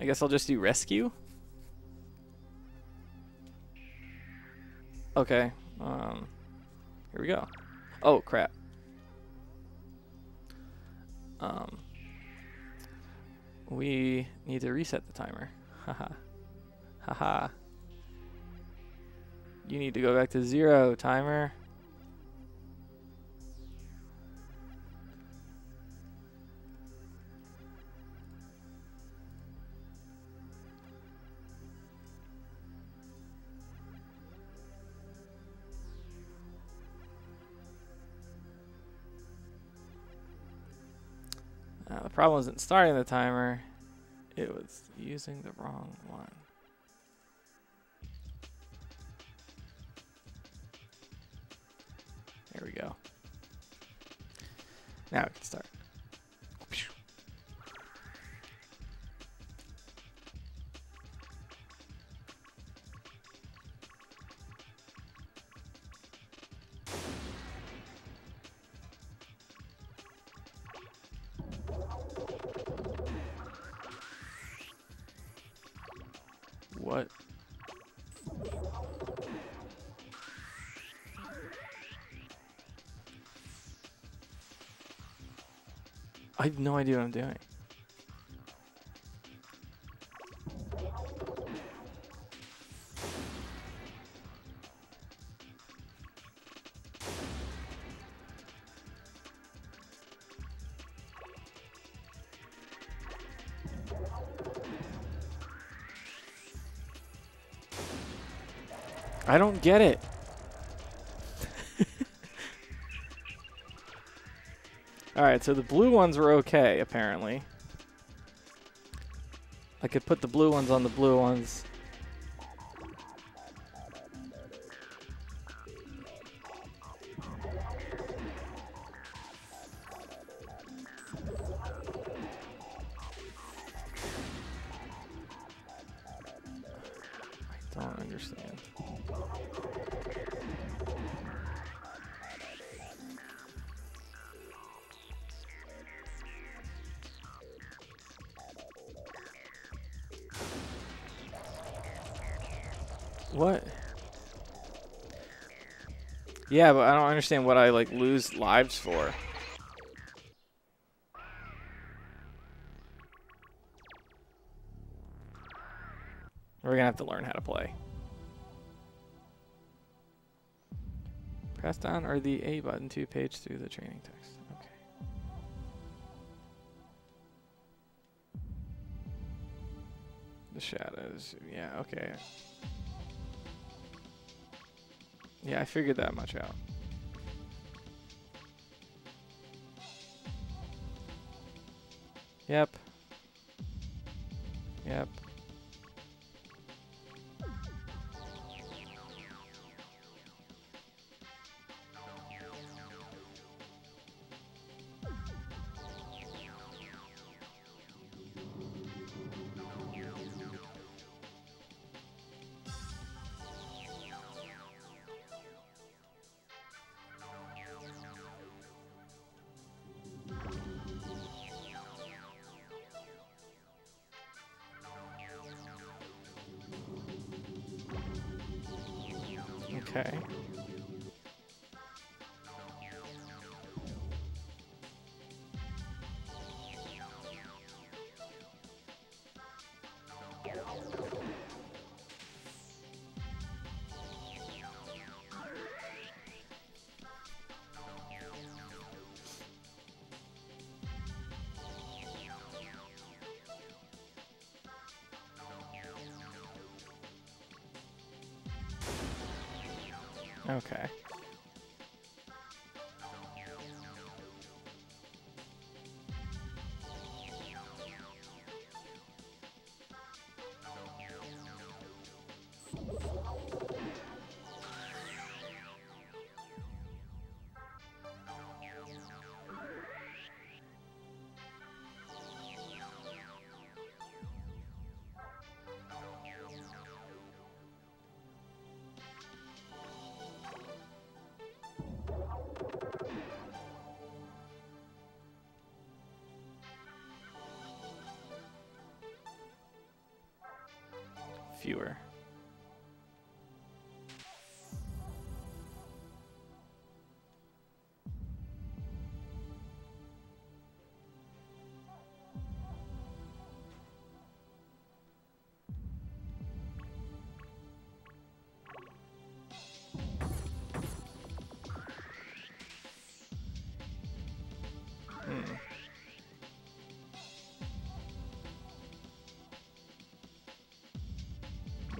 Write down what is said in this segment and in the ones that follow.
I guess I'll just do rescue. Okay. Um, here we go. Oh crap. Um, we need to reset the timer. Haha. Haha. You need to go back to zero, timer. Problem wasn't starting the timer, it was using the wrong one. There we go. Now we can start. Have no idea what I'm doing. I don't get it. Alright, so the blue ones were okay, apparently. I could put the blue ones on the blue ones. Yeah, but I don't understand what I like lose lives for. We're gonna have to learn how to play. Press down or the A button to page through the training text. Okay. The shadows. Yeah, okay. Yeah, I figured that much out. Yep. Okay. Fewer.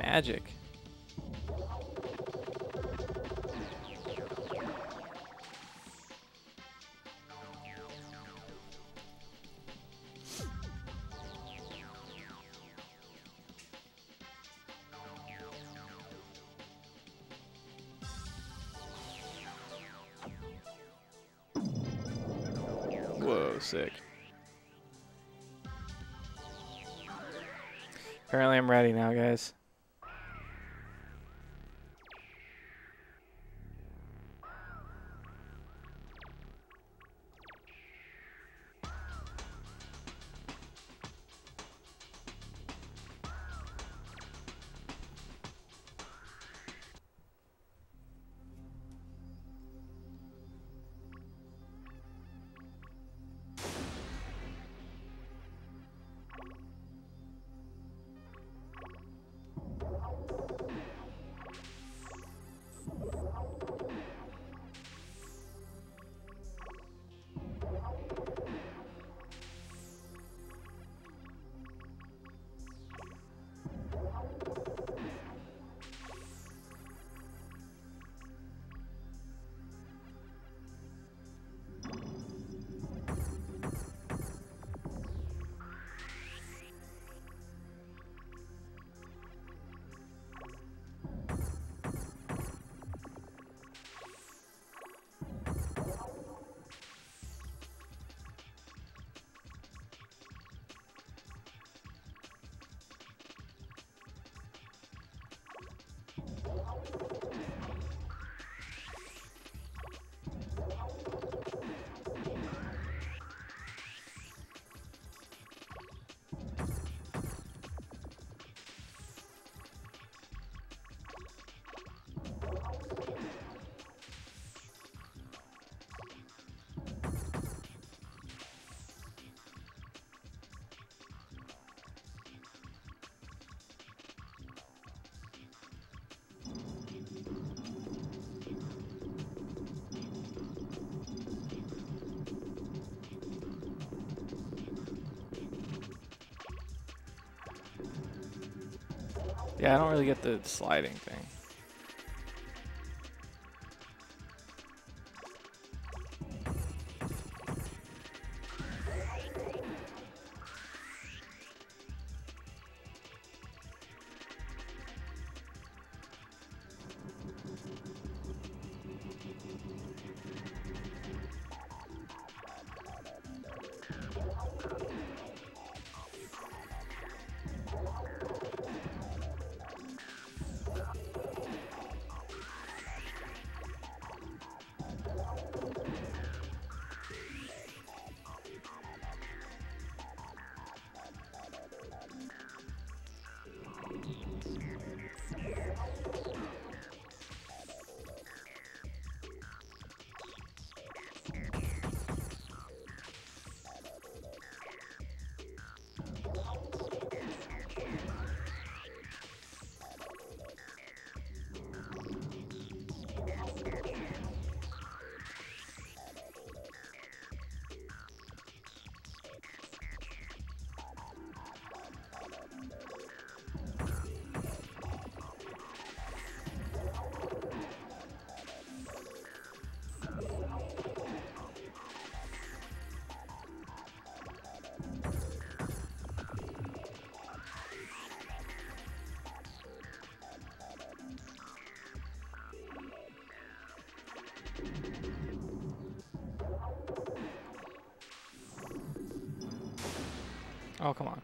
Magic. Whoa, sick. Apparently I'm ready now, guys. Yeah, I don't really get the sliding thing. Oh, come on.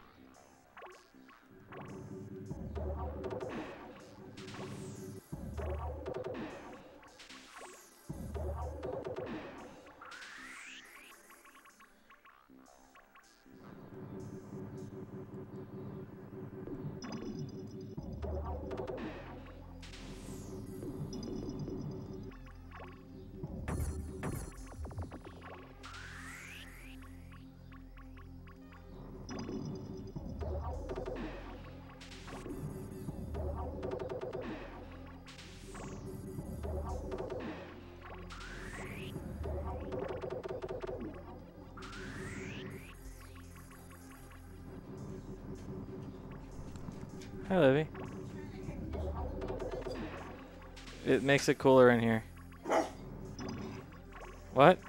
Hi, Livy. It makes it cooler in here. What?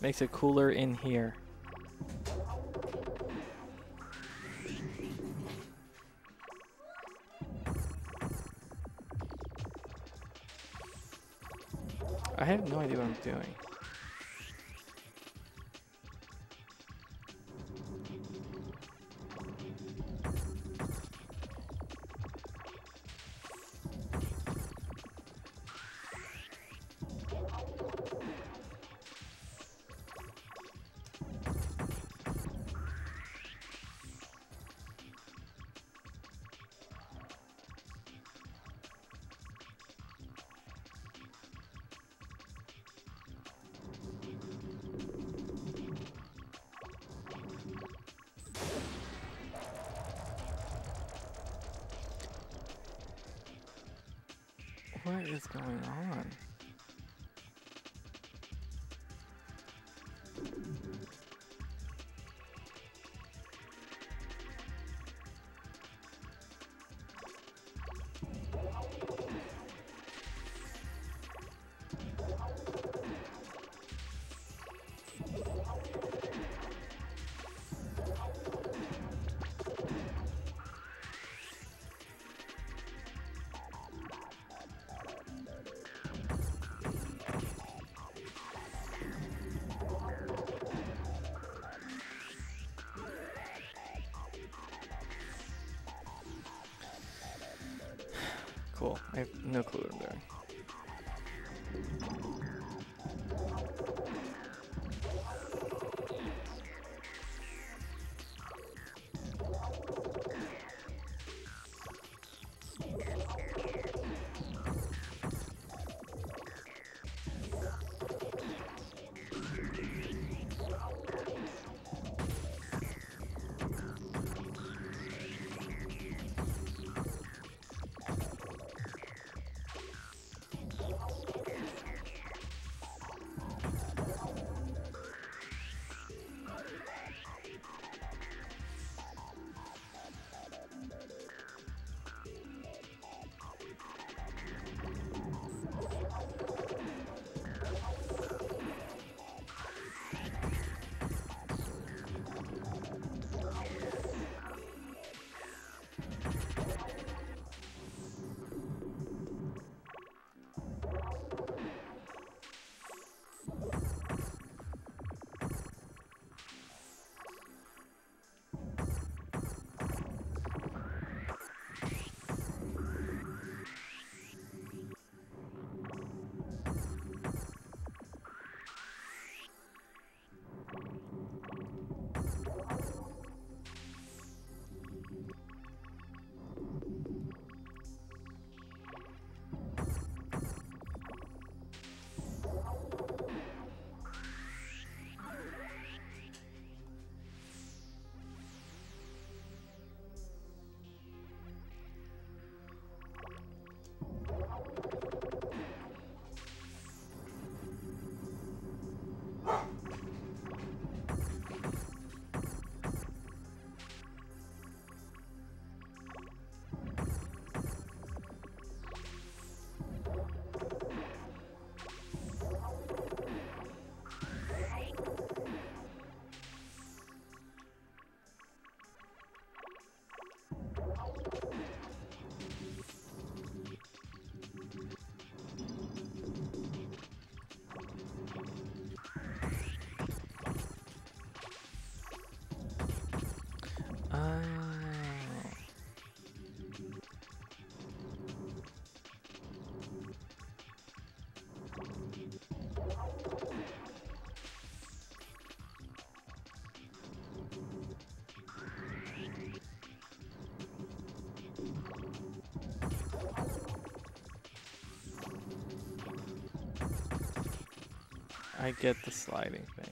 Makes it cooler in here. Cool. I have no clue what I'm doing. I get the sliding thing.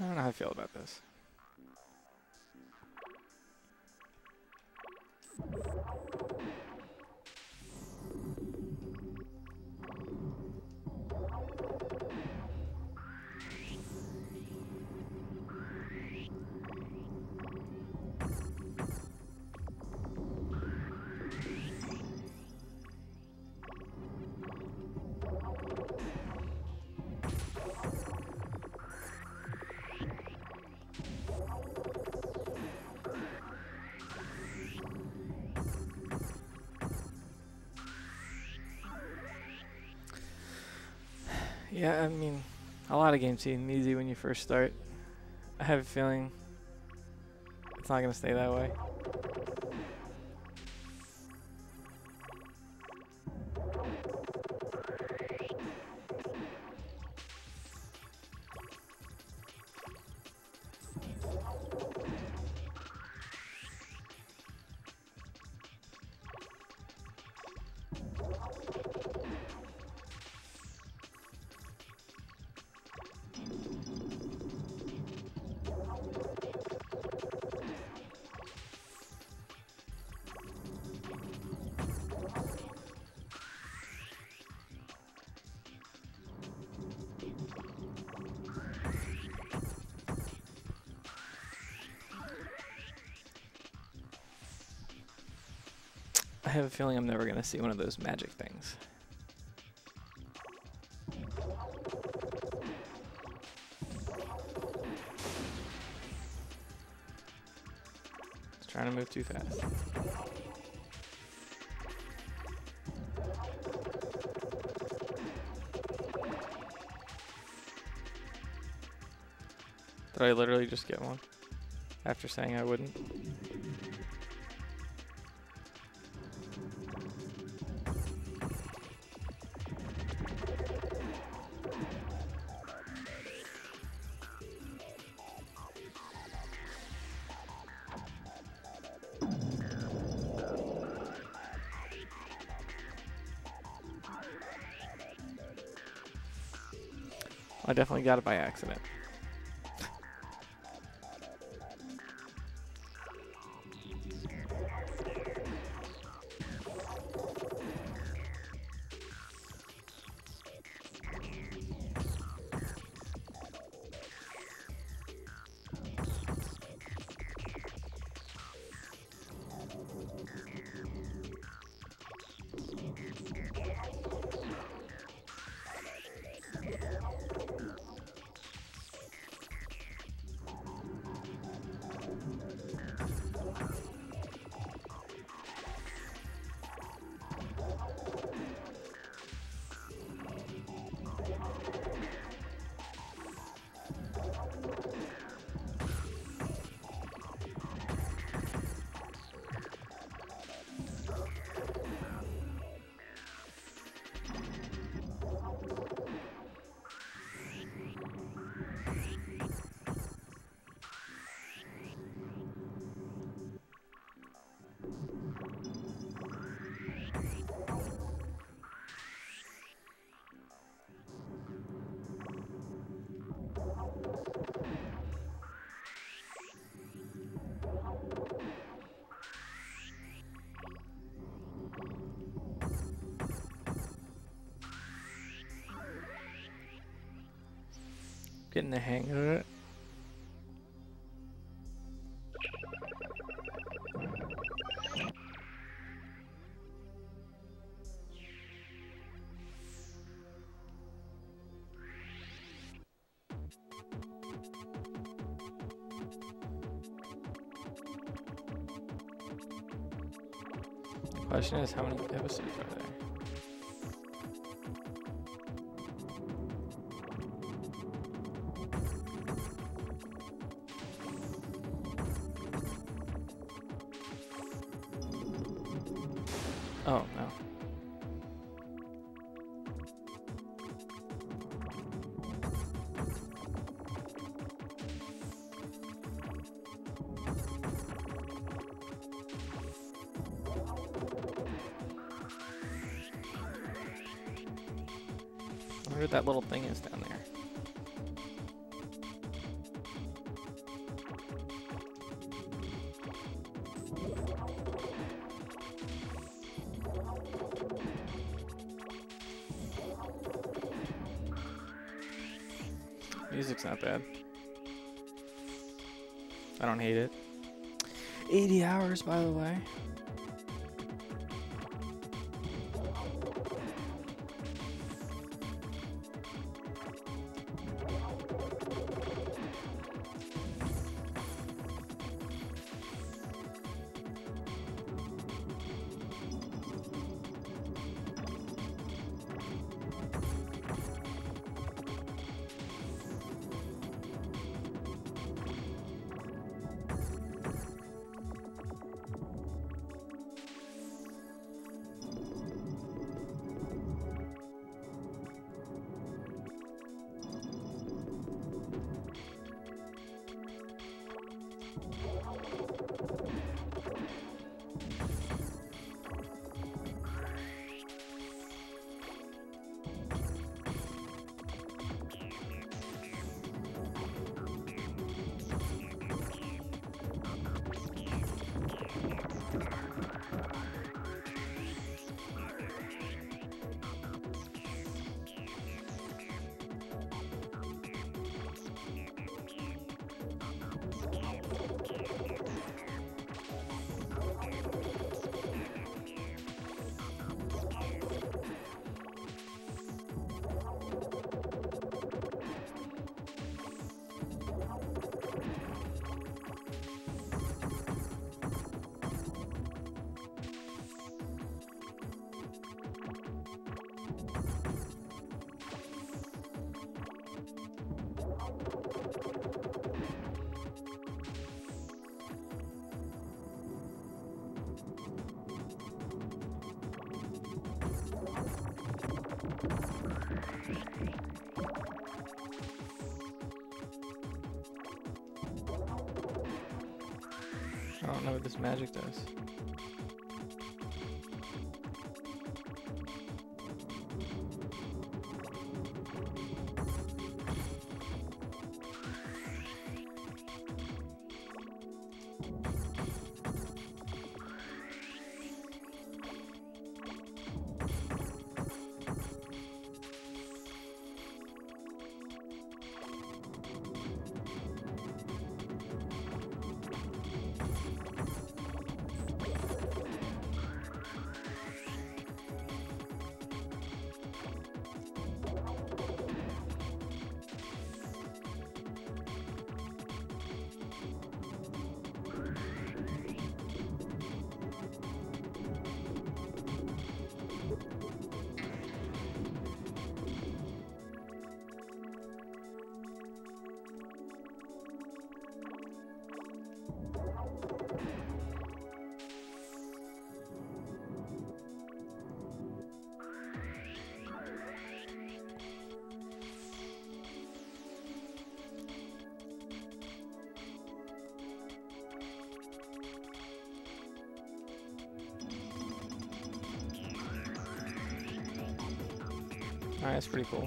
I don't know how I feel about this. Lot of games seem easy when you first start. I have a feeling it's not going to stay that way. I have a feeling I'm never going to see one of those magic things. It's trying to move too fast. Did I literally just get one? After saying I wouldn't? Definitely got it by accident. Getting the hang of it. Question is, how many episodes are there? Oh, no. I what that little thing is down there. Hours, by the way. Don't know what this magic does. Alright, that's pretty cool.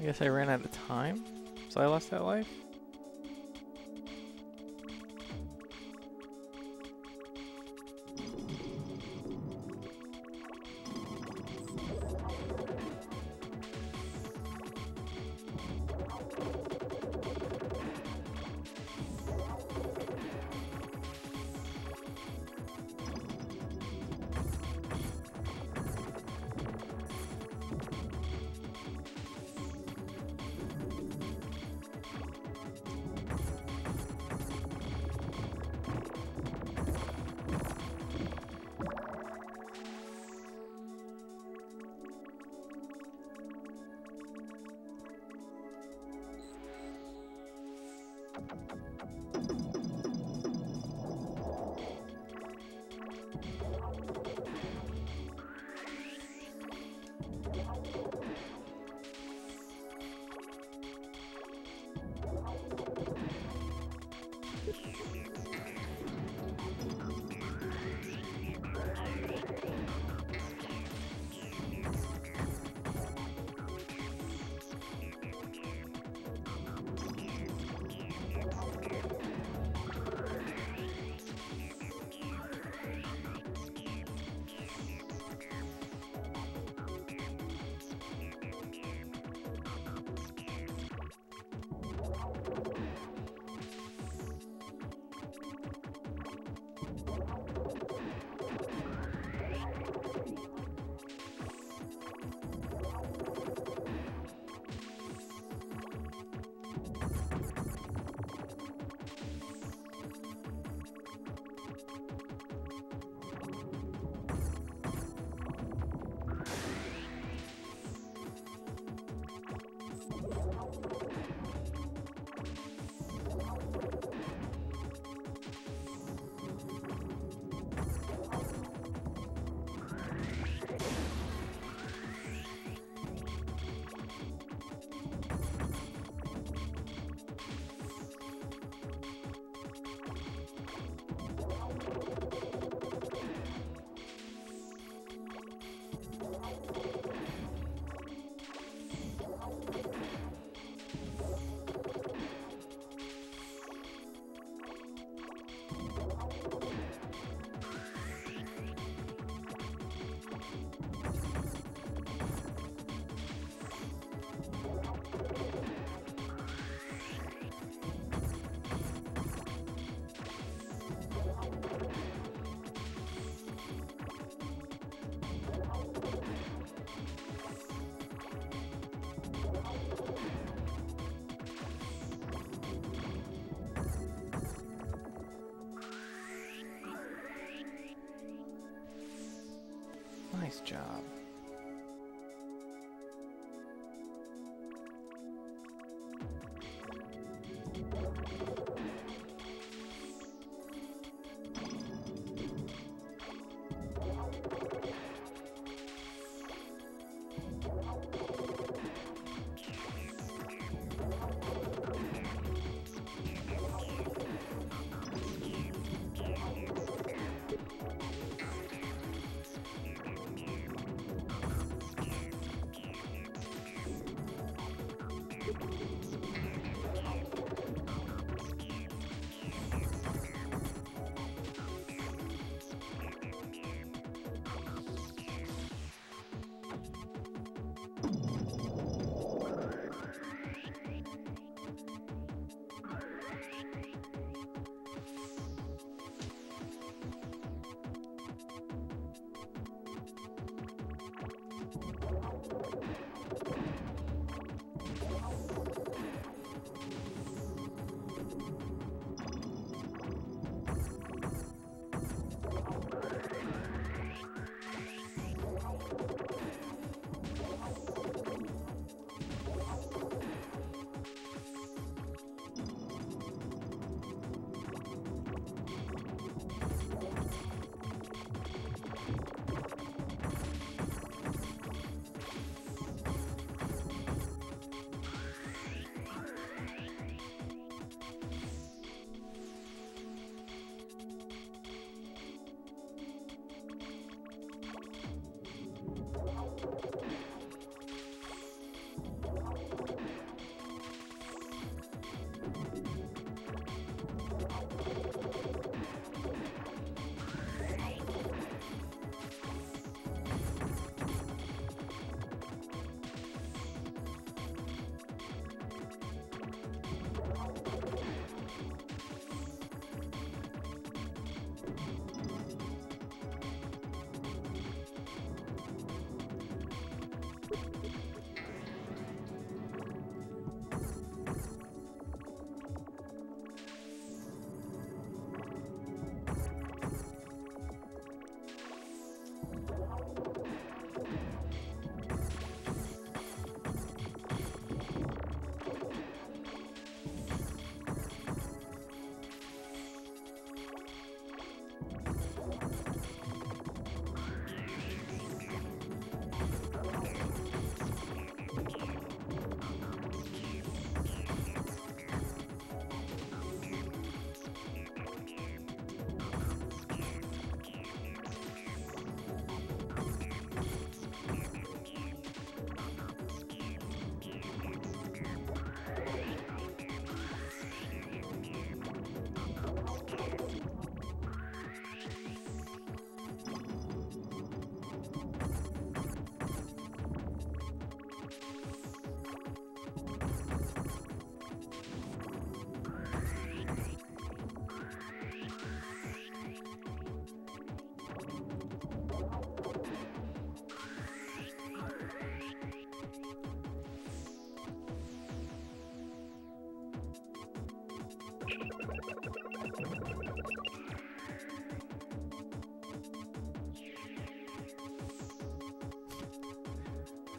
I guess I ran out of time, so I lost that life. Nice job.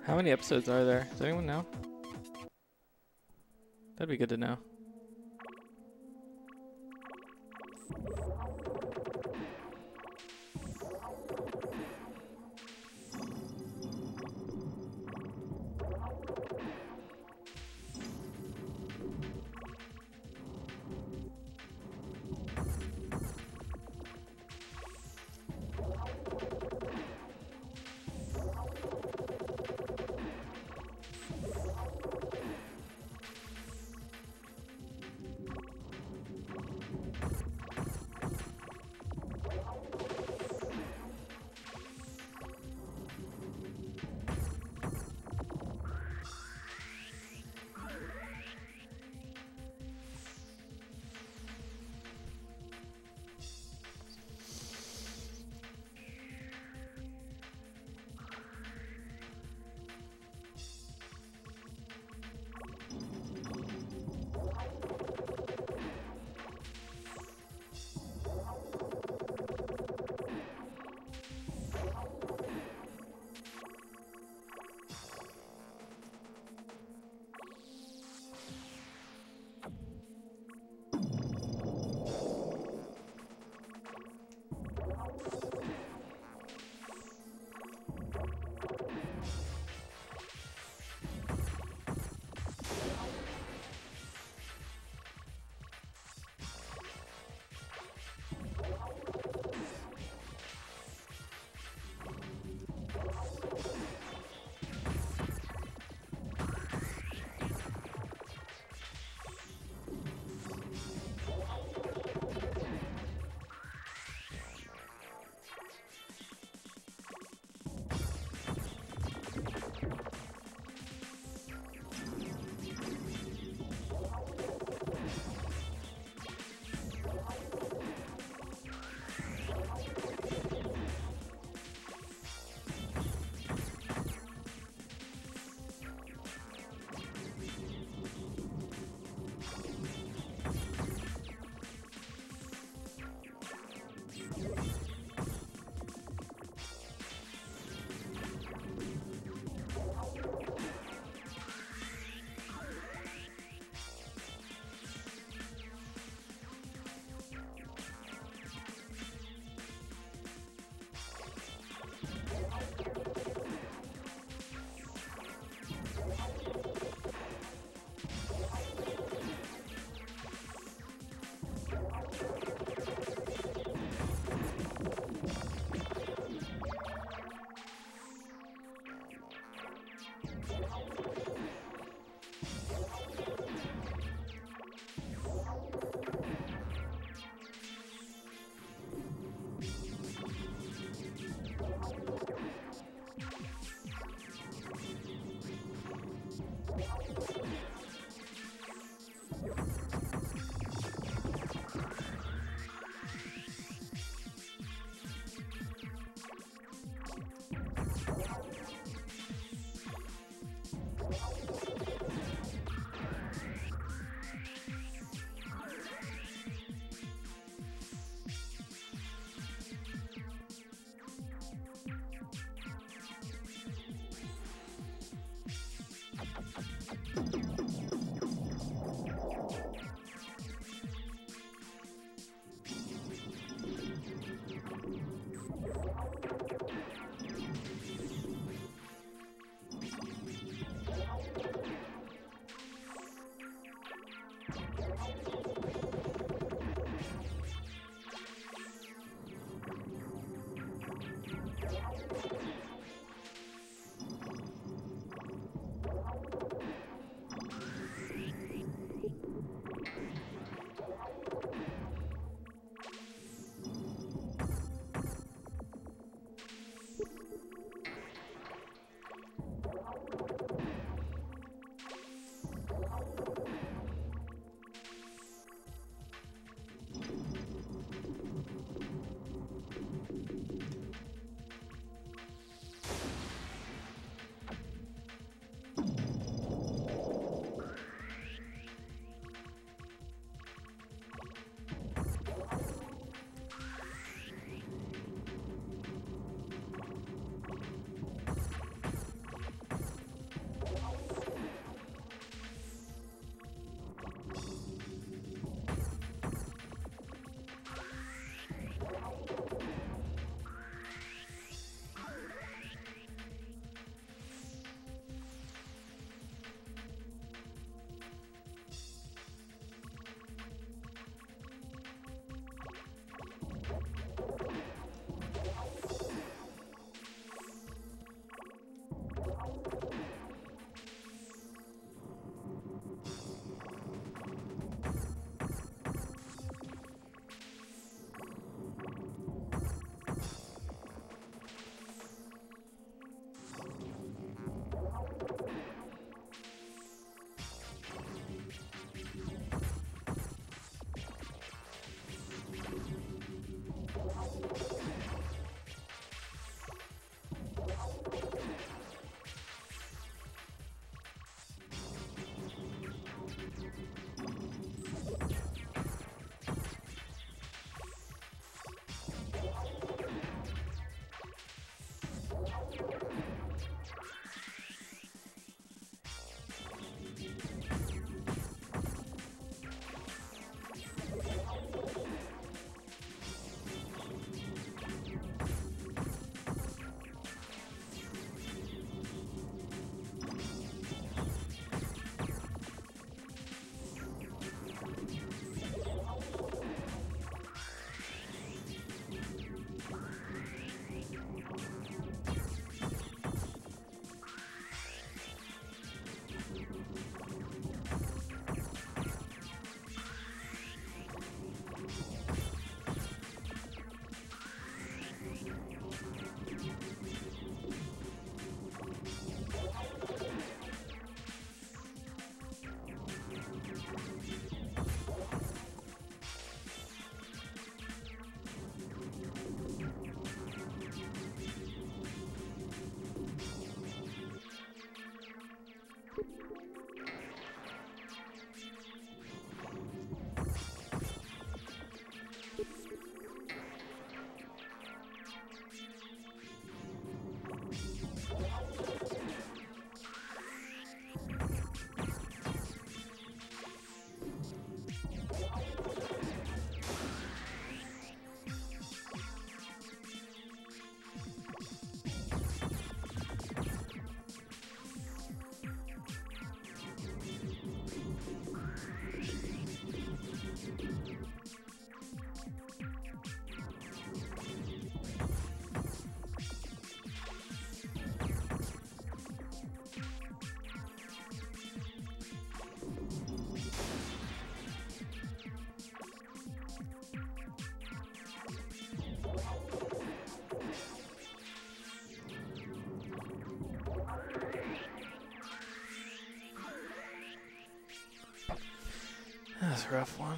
How many episodes are there? Does anyone know? That'd be good to know. That's a rough one.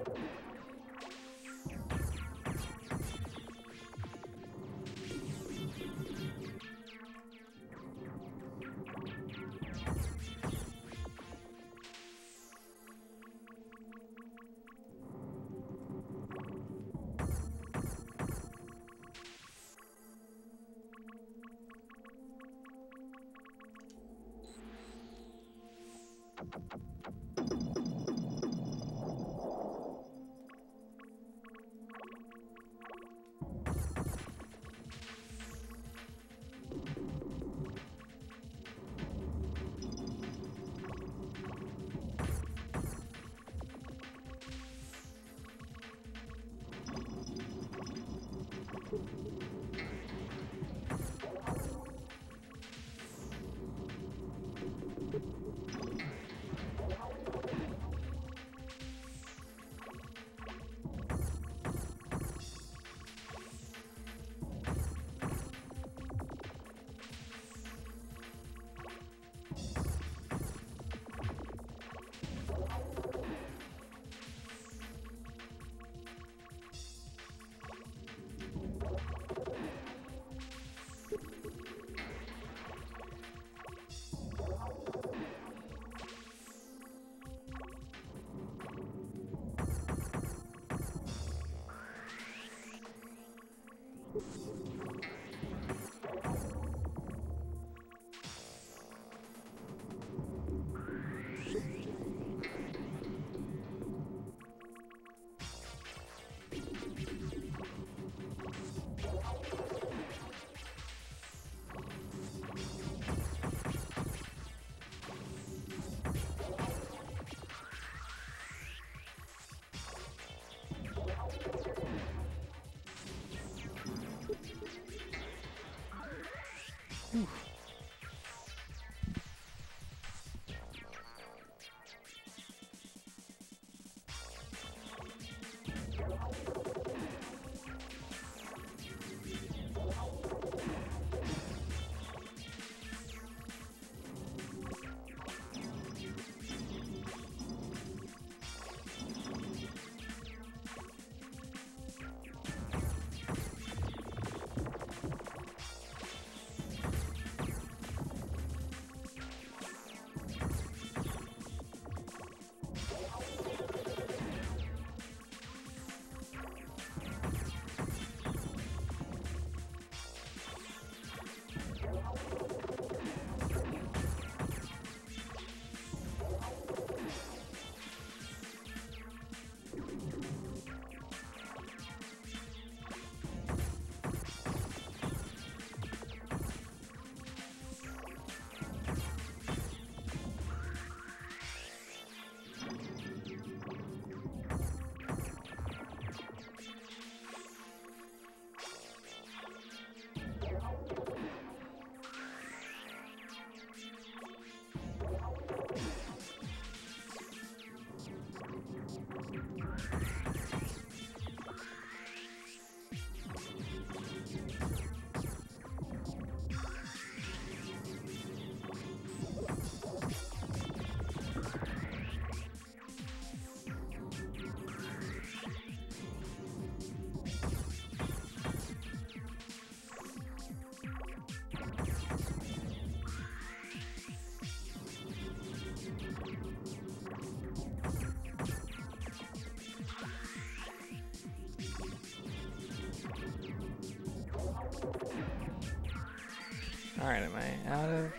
Alright, am I out of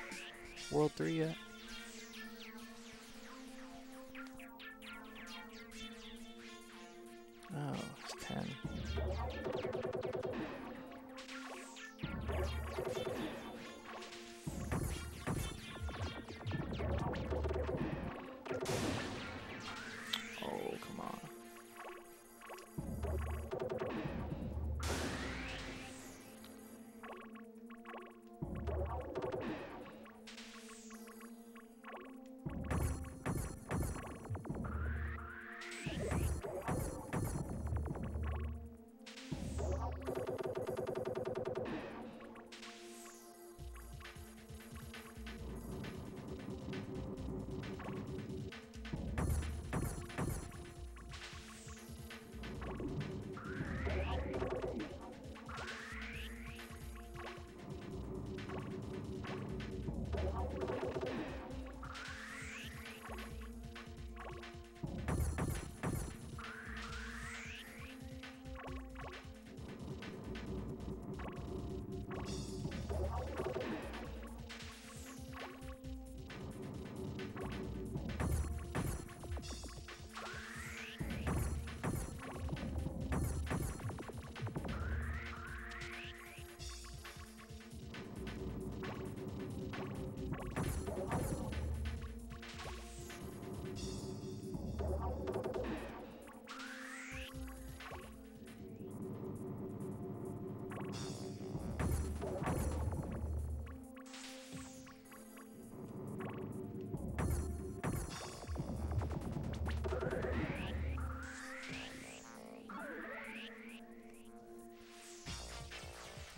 World 3 yet?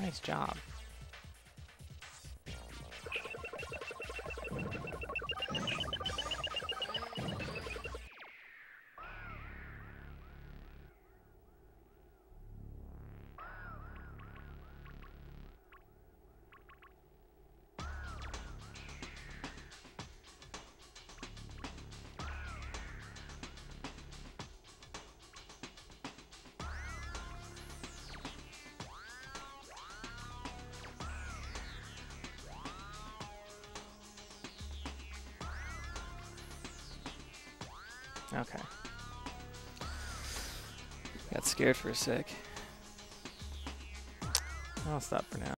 Nice job. Scared for a sec. I'll stop for now.